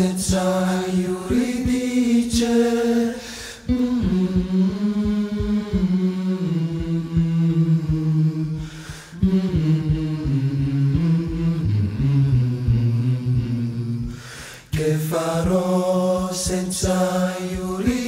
senza iuridice. Che farò senza iuridice?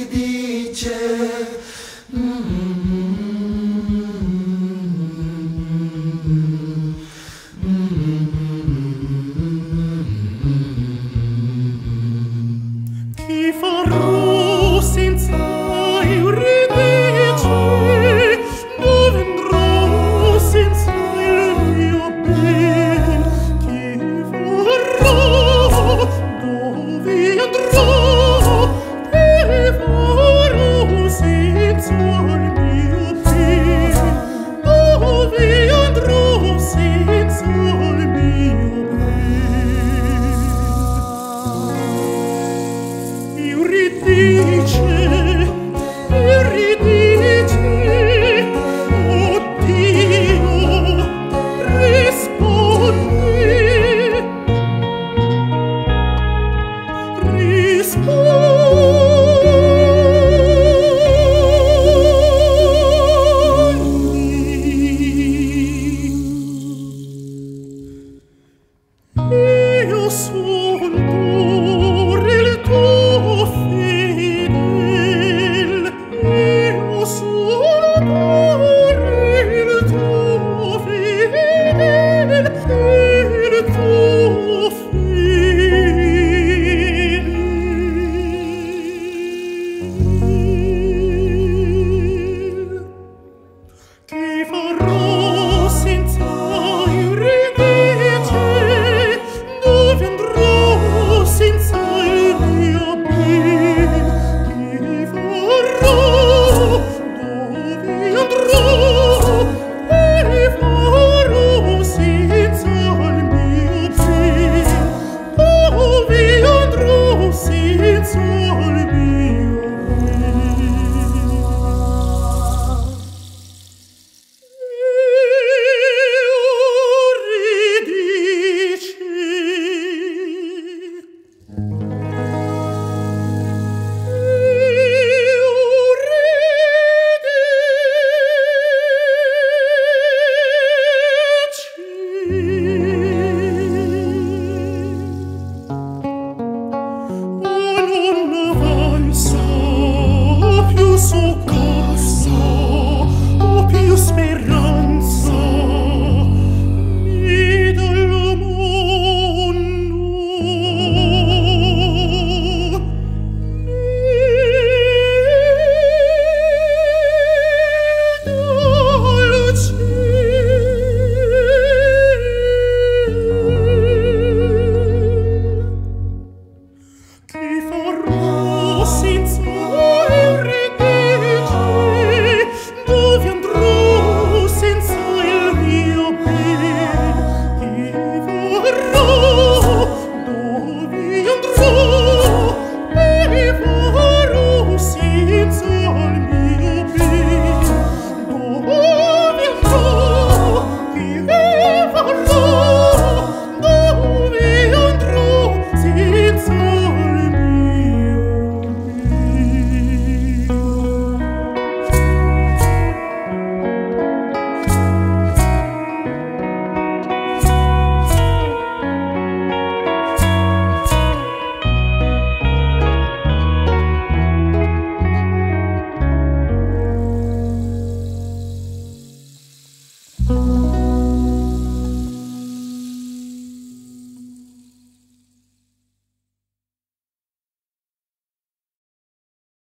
dice